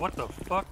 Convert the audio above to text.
What the fuck?